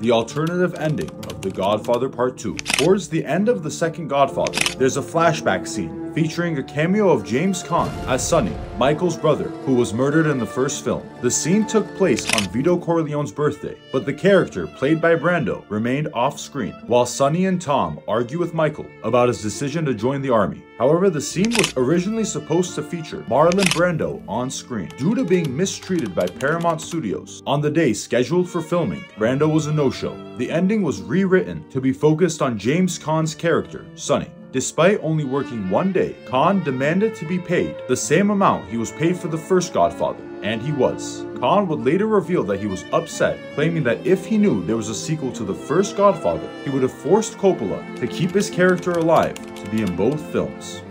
the alternative ending of The Godfather Part 2. Towards the end of the second Godfather, there's a flashback scene featuring a cameo of James Caan as Sonny, Michael's brother, who was murdered in the first film. The scene took place on Vito Corleone's birthday, but the character, played by Brando, remained off screen, while Sonny and Tom argue with Michael about his decision to join the army. However, the scene was originally supposed to feature Marlon Brando on screen. Due to being mistreated by Paramount Studios, on the day scheduled for filming, Brando was a no-show. The ending was rewritten to be focused on James Caan's character, Sonny. Despite only working one day, Caan demanded to be paid the same amount he was paid for the first Godfather, and he was. Caan would later reveal that he was upset, claiming that if he knew there was a sequel to the first Godfather, he would have forced Coppola to keep his character alive to be in both films.